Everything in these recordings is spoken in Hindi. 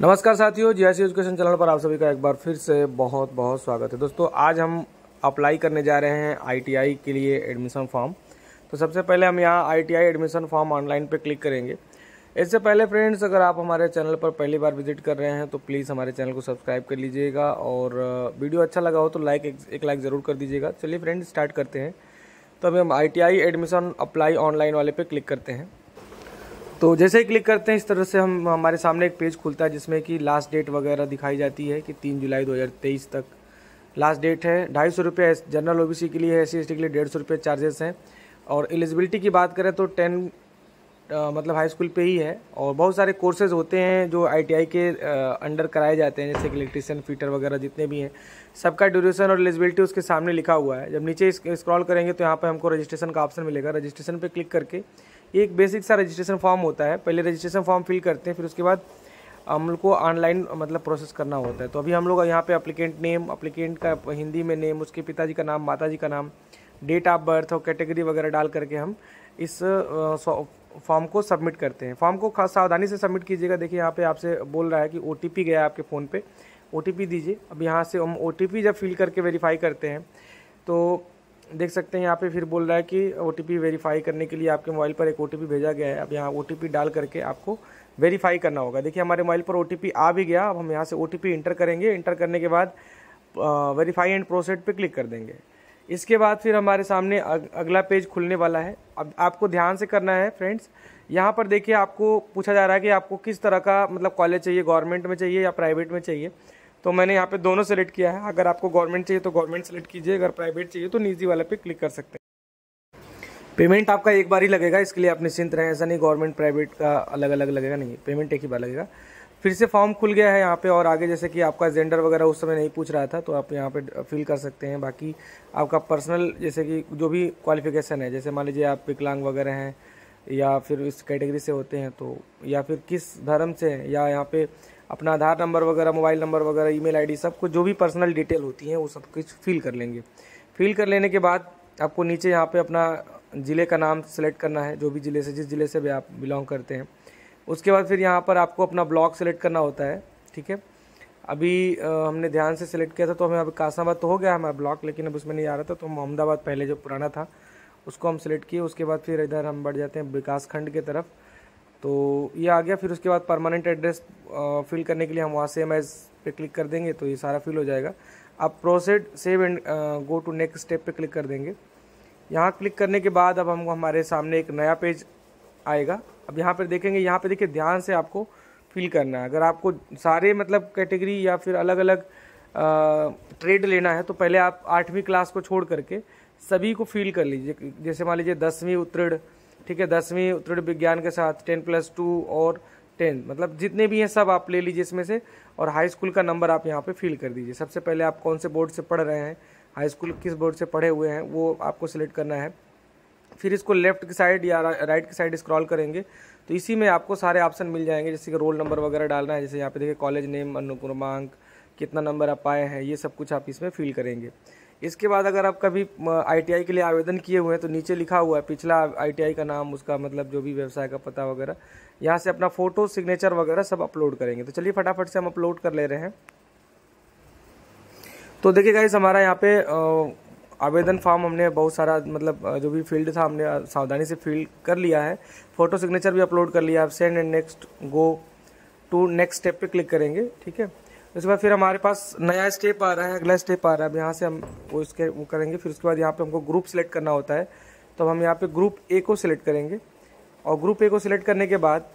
नमस्कार साथियों जीआईसी एजुकेशन चैनल पर आप सभी का एक बार फिर से बहुत बहुत स्वागत है। दोस्तों आज हम अप्लाई करने जा रहे हैं आईटीआई के लिए एडमिशन फॉर्म। तो सबसे पहले हम यहाँ आईटीआई एडमिशन फॉर्म ऑनलाइन पे क्लिक करेंगे। इससे पहले फ्रेंड्स अगर आप हमारे चैनल पर पहली बार विज़िट कर रहे हैं तो प्लीज़ हमारे चैनल को सब्सक्राइब कर लीजिएगा और वीडियो अच्छा लगा हो तो लाइक एक, एक लाइक ज़रूर कर दीजिएगा। चलिए फ्रेंड्स स्टार्ट करते हैं। तो अभी हम आईटीआई एडमिशन अप्लाई ऑनलाइन वाले पर क्लिक करते हैं। तो जैसे ही क्लिक करते हैं, इस तरह से हम, हमारे सामने एक पेज खुलता है जिसमें कि लास्ट डेट वगैरह दिखाई जाती है कि तीन जुलाई 2023 तक। लास्ट डेट है, ढाई सौ रुपये जनरल ओबीसी के लिए है एस सी के लिए डेढ़ सौ रुपये चार्जेस हैं। और एलिजिबिलिटी की बात करें तो टेन मतलब हाई स्कूल पे ही है। और बहुत सारे कोर्सेज होते हैं जो आईटीआई के अंडर कराए जाते हैं, जैसे कि इलेक्ट्रिशियन फीटर वगैरह जितने भी हैं। सबका ड्यूरेशन और एलिजिबिलिटी उसके सामने लिखा हुआ है। जब नीचे स्क्रॉल करेंगे तो यहाँ पर हमको रजिस्ट्रेशन का ऑप्शन मिलेगा। रजिस्ट्रेशन पर क्लिक करके ये एक बेसिक सा रजिस्ट्रेशन फॉर्म होता है। पहले रजिस्ट्रेशन फॉर्म फिल करते हैं, फिर उसके बाद हम लोग को ऑनलाइन मतलब प्रोसेस करना होता है। तो अभी हम लोग यहाँ पे अप्लीकेंट नेम अप्लीकेंट का हिंदी में नेम उसके पिताजी का नाम, माताजी का नाम डेट ऑफ़ बर्थ और कैटेगरी वगैरह डाल करके हम इस फॉर्म को सबमिट करते हैं। फॉर्म को खास सावधानी से सबमिट कीजिएगा। देखिए यहाँ पे आपसे बोल रहा है कि ओटीपी गया आपके फ़ोन पे। ओ दीजिए। अब यहाँ से हम ओटीपी जब फिल करके वेरीफाई करते हैं तो देख सकते हैं, यहाँ पे फिर बोल रहा है कि ओटीपी वेरीफाई करने के लिए आपके मोबाइल पर एक ओटीपी भेजा गया है। अब यहाँ OTP डाल करके आपको वेरीफाई करना होगा। देखिए, हमारे मोबाइल पर ओटीपी आ भी गया। अब हम यहाँ से ओ इंटर करेंगे। इंटर करने के बाद वेरीफाई एंड प्रोसेड पे क्लिक कर देंगे। इसके बाद फिर हमारे सामने अगला पेज खुलने वाला है। अब आपको ध्यान से करना है फ्रेंड्स यहाँ पर देखिए, आपको पूछा जा रहा है कि आपको किस तरह का मतलब कॉलेज चाहिए गवर्नमेंट में चाहिए या प्राइवेट में चाहिए। तो मैंने यहाँ पे दोनों सेलेक्ट किया है। अगर आपको गवर्नमेंट चाहिए तो गवर्नमेंट सेलेक्ट कीजिए। अगर प्राइवेट चाहिए तो निजी वाले पे क्लिक कर सकते हैं। पेमेंट आपका एक बार ही लगेगा, इसके लिए आप निश्चिंत रहें। ऐसा नहीं गवर्नमेंट प्राइवेट का अलग अलग लगेगा नहीं पेमेंट एक ही बार लगेगा। फिर से फॉर्म खुल गया है यहाँ पे और आगे जैसे कि आपका जेंडर वगैरह उस समय नहीं पूछ रहा था तो आप यहाँ पे फिल कर सकते हैं। बाकी आपका पर्सनल जैसे कि जो भी क्वालिफिकेशन है, जैसे मान लीजिए आप विकलांग वगैरह हैं या फिर इस कैटेगरी से होते हैं तो या फिर किस धर्म से हैं, या यहाँ पे अपना आधार नंबर वगैरह, मोबाइल नंबर वगैरह, ईमेल आईडी, सब कुछ, जो भी पर्सनल डिटेल होती हैं, वो सब कुछ फिल कर लेंगे। फिल कर लेने के बाद आपको नीचे यहाँ पे अपना ज़िले का नाम सेलेक्ट करना है, जो भी ज़िले से, जिस ज़िले से भी आप बिलोंग करते हैं। उसके बाद फिर यहाँ पर आपको अपना ब्लॉक सेलेक्ट करना होता है, ठीक है? अभी हमने ध्यान से सिलेक्ट किया था तो हमें अभी कासाबाद तो हो गया हमारा ब्लॉक, लेकिन अब उसमें नहीं आ रहा था तो मोहम्मदाबाद पहले जो पुराना था उसको हम सिलेक्ट किए, उसके बाद फिर इधर हम बढ़ जाते हैं विकास खंड की तरफ़। तो ये आ गया, फिर उसके बाद परमानेंट एड्रेस फिल करने के लिए हम वहाँ से एमएस पे क्लिक कर देंगे तो ये सारा फिल हो जाएगा। अब proceed save and go to next step पे क्लिक कर देंगे। यहाँ क्लिक करने के बाद अब हमको हमारे सामने एक नया पेज आएगा। अब यहाँ पर देखेंगे, यहाँ पर देखिए ध्यान से आपको फिल करना है। अगर आपको सारे मतलब कैटेगरी या फिर अलग अलग ट्रेड लेना है तो पहले आप आठवीं क्लास को छोड़ करके सभी को फिल कर लीजिए। जैसे मान लीजिए दसवीं उत्तीर्ण, ठीक है, दसवीं उत्तीर्ण विज्ञान के साथ टेन प्लस टू और टेन मतलब जितने भी हैं सब आप ले लीजिए इसमें से और हाई स्कूल का नंबर आप यहाँ पे फिल कर दीजिए। सबसे पहले आप कौन से बोर्ड से पढ़ रहे हैं हाई स्कूल किस बोर्ड से पढ़े हुए हैं, वो आपको सिलेक्ट करना है। फिर इसको लेफ़्ट की साइड या राइट की साइड स्क्रॉल करेंगे तो इसी में आपको सारे ऑप्शन मिल जाएँगे। जैसे कि रोल नंबर वगैरह डालना है, जैसे यहाँ पे देखिए कॉलेज नेम अनुक्रमांक, कितना नंबर आप पाए हैं, ये सब कुछ आप इसमें फिल करेंगे। इसके बाद अगर आप कभी आईटीआई के लिए आवेदन किए हुए हैं तो नीचे लिखा हुआ है, पिछला आईटीआई का नाम, उसका मतलब जो भी व्यवसाय का पता वगैरह, यहाँ से अपना फ़ोटो सिग्नेचर वगैरह सब अपलोड करेंगे। तो चलिए फटाफट से हम अपलोड कर ले रहे हैं। तो देखिए गाइस हमारा यहाँ पे आवेदन फॉर्म हमने बहुत सारा मतलब जो भी फ़ील्ड था, हमने सावधानी से फिल कर लिया है। फ़ोटो सिग्नेचर भी अपलोड कर लिया है। Send and next go to next step पे क्लिक करेंगे, ठीक है? उसके बाद फिर हमारे पास नया स्टेप आ रहा है अगला स्टेप आ रहा है। अब यहाँ से हम वो इसके वो करेंगे फिर उसके बाद यहाँ पे हमको ग्रुप सेलेक्ट करना होता है। तो हम यहाँ पे ग्रुप ए को सिलेक्ट करेंगे। और ग्रुप ए को सिलेक्ट करने के बाद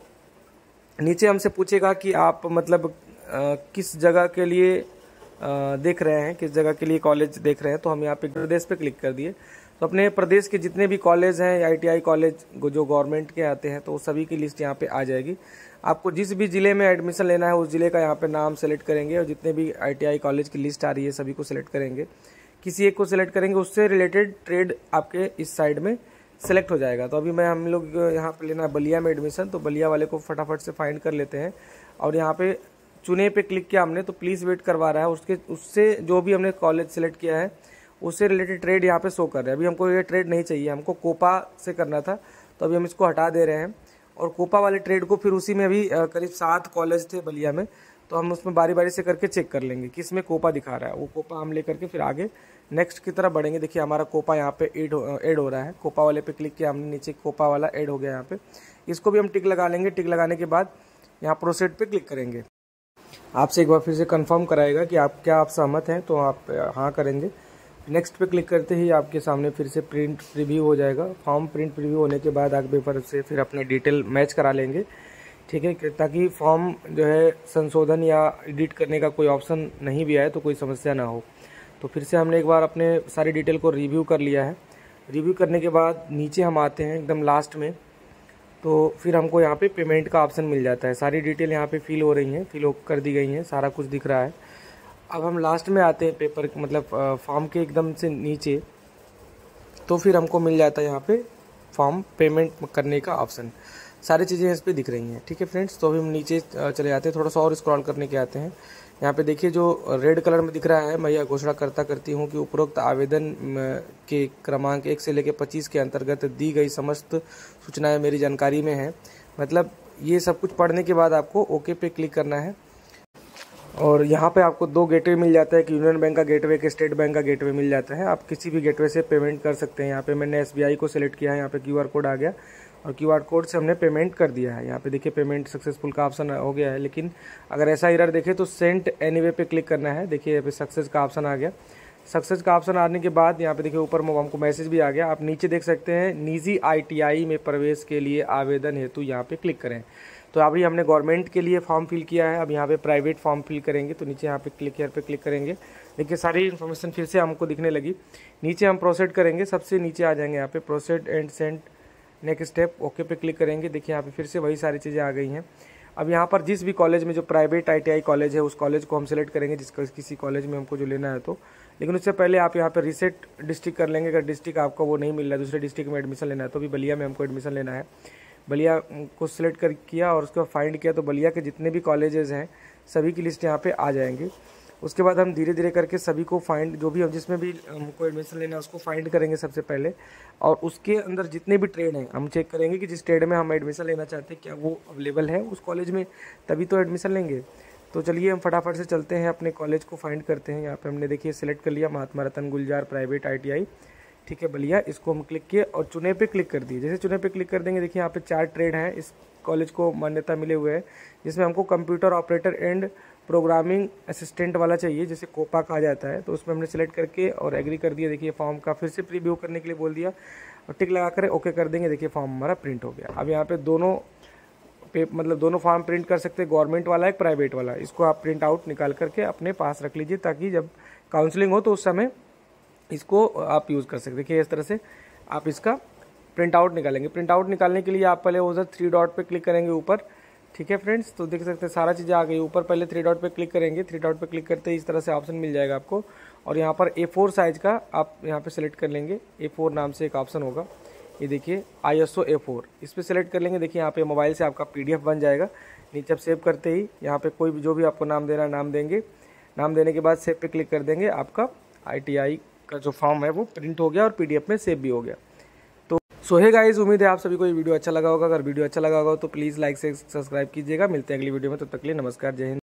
नीचे हमसे पूछेगा कि आप मतलब आ, किस जगह के लिए आ, देख रहे हैं किस जगह के लिए कॉलेज देख रहे हैं। तो हम यहाँ पे प्रदेश पे क्लिक कर दिए। तो अपने प्रदेश के जितने भी कॉलेज हैं आईटीआई कॉलेज जो गवर्नमेंट के आते हैं तो सभी की लिस्ट यहाँ पे आ जाएगी। आपको जिस भी ज़िले में एडमिशन लेना है, उस ज़िले का यहाँ पे नाम सेलेक्ट करेंगे और जितने भी आईटीआई कॉलेज की लिस्ट आ रही है, सभी को सिलेक्ट करेंगे। किसी एक को सिलेक्ट करेंगे, उससे रिलेटेड ट्रेड आपके इस साइड में सेलेक्ट हो जाएगा। तो अभी मैं, हम लोग यहाँ पर लेना है बलिया में एडमिशन तो बलिया वाले को फटाफट से फाइंड कर लेते हैं। और यहाँ पे चुने पे क्लिक किया हमने तो प्लीज़ वेट करवा रहा है। उसके, उससे जो भी हमने कॉलेज सेलेक्ट किया है, उससे रिलेटेड ट्रेड यहाँ पे शो कर रहे हैं। अभी हमको ये ट्रेड नहीं चाहिए, हमको कोपा से करना था तो अभी हम इसको हटा दे रहे हैं। और कोपा वाले ट्रेड को फिर उसी में अभी करीब सात कॉलेज थे बलिया में तो हम उसमें बारी बारी से करके चेक कर लेंगे किसमें कोपा दिखा रहा है। वो कोपा हम लेकर के फिर आगे नेक्स्ट की तरफ़ बढ़ेंगे। देखिए, हमारा कोपा यहाँ पे एड हो एड हो रहा है। कोपा वाले पे क्लिक किया हमने, नीचे कोपा वाला एड हो गया यहाँ पे। इसको भी हम टिक लगा लेंगे। टिक लगाने के बाद यहाँ प्रोसेड पे क्लिक करेंगे। आपसे एक बार फिर से कंफर्म कराएगा कि आप, क्या आप सहमत हैं तो आप हाँ करेंगे। नेक्स्ट पे क्लिक करते ही आपके सामने फिर से प्रिंट प्रीव्यू हो जाएगा। फॉर्म प्रिंट प्रीव्यू होने के बाद आगे पेपर से फिर अपने डिटेल मैच करा लेंगे। ठीक है ताकि फॉर्म जो है संशोधन या एडिट करने का कोई ऑप्शन नहीं भी आए तो कोई समस्या ना हो। तो फिर से हमने एक बार अपने सारी डिटेल को रिव्यू कर लिया है। रिव्यू करने के बाद नीचे हम आते हैं एकदम लास्ट में। तो फिर हमको यहाँ पे पेमेंट का ऑप्शन मिल जाता है। सारी डिटेल यहाँ पे फिल हो रही हैं फिल कर दी गई हैं, सारा कुछ दिख रहा है। अब हम लास्ट में आते हैं पेपर मतलब फॉर्म के एकदम से नीचे तो फिर हमको मिल जाता है यहाँ पे फॉर्म पेमेंट करने का ऑप्शन सारी चीज़ें इस पर दिख रही हैं, ठीक है फ्रेंड्स तो अभी हम नीचे चले जाते हैं, थोड़ा सा और स्क्रॉल करने के आते हैं। यहाँ पे देखिए जो रेड कलर में दिख रहा है, मैं यह घोषणा करता करती हूँ कि उपरोक्त आवेदन के क्रमांक एक से लेकर पच्चीस के अंतर्गत दी गई समस्त सूचनाएँ मेरी जानकारी में है। मतलब ये सब कुछ पढ़ने के बाद आपको ओके पे क्लिक करना है। और यहाँ पे आपको दो गेटवे मिल जाता है कि यूनियन बैंक का गेटवे के स्टेट बैंक का गेटवे मिल जाता है। आप किसी भी गेटवे से पेमेंट कर सकते हैं। यहाँ पे मैंने एसबीआई को सिलेक्ट किया है, यहाँ पे क्यू कोड आ गया। और क्यूआर कोड से हमने पेमेंट कर दिया है। यहाँ पे देखिए पेमेंट सक्सेसफुल का ऑप्शन हो गया है, लेकिन अगर ऐसा इरर देखे तो सेंट एनी पे क्लिक करना है। देखिए यहाँ पे सक्सेस का ऑप्शन आ गया। सक्सेस का ऑप्शन आने के बाद यहाँ पे देखिए ऊपर हमको मैसेज भी आ गया। आप नीचे देख सकते हैं, निजी आई में प्रवेश के लिए आवेदन हेतु यहाँ पे क्लिक करें। तो अभी हमने गवर्नमेंट के लिए फॉर्म फिल किया है। अब यहाँ पे प्राइवेट फॉर्म फिल करेंगे तो नीचे यहाँ पे क्लिक केयर पे क्लिक करेंगे। देखिए, सारी इन्फॉर्मेशन फिर से हमको दिखने लगी। नीचे हम प्रोसेड करेंगे। सबसे नीचे आ जाएँगे यहाँ पे proceed and send next step okay पे क्लिक करेंगे। देखिए, यहाँ पे फिर से वही सारी चीज़ें आ गई हैं। अब यहाँ पर जिस भी कॉलेज में जो प्राइवेट आईटीआई कॉलेज है, उस कॉलेज को हम सेलेक्ट करेंगे, जिसका, किसी कॉलेज में हमको जो लेना है तो। लेकिन उससे पहले आप यहाँ पर रिसेट डिस्ट्रिक्ट कर लेंगे। अगर डिस्ट्रिक्ट आपको वो नहीं मिल रहा है, दूसरे डिस्ट्रिक्ट में एडमिशन लेना है तो भी बलिया में हमको एडमिशन लेना है। बलिया को सिलेक्ट कर किया और उसके बाद फाइंड किया तो बलिया के जितने भी कॉलेजेस हैं, सभी की लिस्ट यहाँ पे आ जाएँगे। उसके बाद हम धीरे धीरे करके सभी को फाइंड जो भी हम जिसमें भी हमको एडमिशन लेना है, उसको फाइंड करेंगे सबसे पहले। और उसके अंदर जितने भी ट्रेड हैं, हम चेक करेंगे कि जिस ट्रेड में हम एडमिशन लेना चाहते हैं, क्या वो अवेलेबल है उस कॉलेज में, तभी तो एडमिशन लेंगे। तो चलिए हम फटाफट से चलते हैं, अपने कॉलेज को फाइंड करते हैं। यहाँ पे हमने देखिए सिलेक्ट कर लिया, महात्मा रतन गुलजार प्राइवेट आईटीआई ठीक है बलिया इसको हम क्लिक किए और चुने पे क्लिक कर दिए। जैसे चुने पे क्लिक कर देंगे, देखिए, यहाँ पे चार ट्रेड हैं, इस कॉलेज को मान्यता मिले हुए है, जिसमें हमको computer operator and programming assistant वाला चाहिए, जैसे कोपा कहा जाता है। तो उसमें हमने सेलेक्ट करके और एग्री कर दिया, देखिए फॉर्म का फिर से प्रीव्यू करने के लिए बोल दिया। और टिक लगा कर ओके कर देंगे, देखिए फॉर्म हमारा प्रिंट हो गया। अब यहाँ पे दोनों पे मतलब दोनों फॉर्म प्रिंट कर सकते हैं गवर्नमेंट वाला एक प्राइवेट वाला। इसको आप प्रिंट आउट निकाल करके अपने पास रख लीजिए, ताकि जब काउंसलिंग हो तो उस समय इसको आप यूज़ कर सकते देखिए, इस तरह से आप इसका प्रिंट आउट निकालेंगे। प्रिंट आउट निकालने के लिए आप पहले उधर थ्री डॉट पे क्लिक करेंगे ऊपर। ठीक है फ्रेंड्स तो देख सकते हैं, सारा चीज़ें आ गई। ऊपर पहले थ्री डॉट पे क्लिक करेंगे। थ्री डॉट पे क्लिक करते ही इस तरह से ऑप्शन मिल जाएगा आपको। और यहाँ पर ए फोर साइज़ का आप यहाँ पे सेलेक्ट कर लेंगे। ए फोर नाम से एक ऑप्शन होगा। ये देखिए I S O A four इस पर सेलेक्ट कर लेंगे। देखिए, यहाँ पे मोबाइल से आपका पी डी एफ़ बन जाएगा। नीचे आप सेव करते ही यहाँ पे कोई भी जो भी आपको नाम देना नाम देंगे। नाम देने के बाद सेव पे क्लिक कर देंगे आपका आईटीआई का जो फॉर्म है वो प्रिंट हो गया और पीडीएफ में सेव भी हो गया। सो है गाइज़ उम्मीद है आप सभी को ये वीडियो अच्छा लगा होगा। अगर वीडियो अच्छा लगा होगा तो प्लीज़ लाइक से सब्सक्राइब कीजिएगा। मिलते हैं अगली वीडियो में, तब तो तक लिए नमस्कार, जय हिंद।